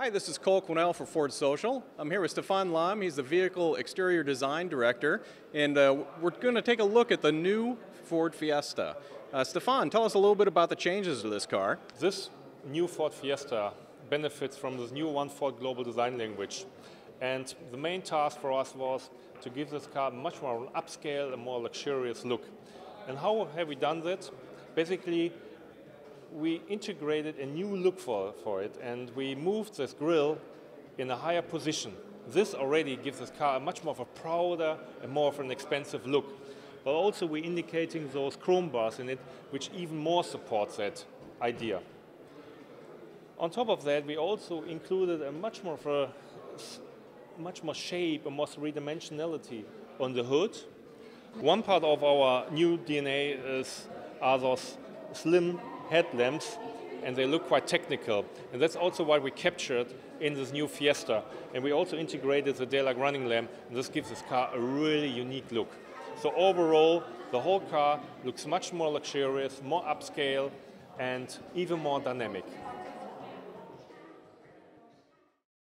Hi, this is Cole Quinnell for Ford Social. I'm here with Stefan Lamm. He's the Vehicle Exterior Design Director, and uh, we're going to take a look at the new Ford Fiesta. Uh, Stefan, tell us a little bit about the changes to this car. This new Ford Fiesta benefits from this new One Ford Global Design Language. And the main task for us was to give this car much more upscale and more luxurious look. And how have we done that? Basically, we integrated a new look for, for it and we moved this grille in a higher position. This already gives this car a much more of a prouder and more of an expensive look. But also we're indicating those chrome bars in it, which even more supports that idea. On top of that, we also included a much more of a much more shape and more three-dimensionality on the hood. One part of our new DNA is are those slim headlamps and they look quite technical. And that's also what we captured in this new Fiesta. And we also integrated the daylight running lamp, and this gives this car a really unique look. So overall, the whole car looks much more luxurious, more upscale, and even more dynamic.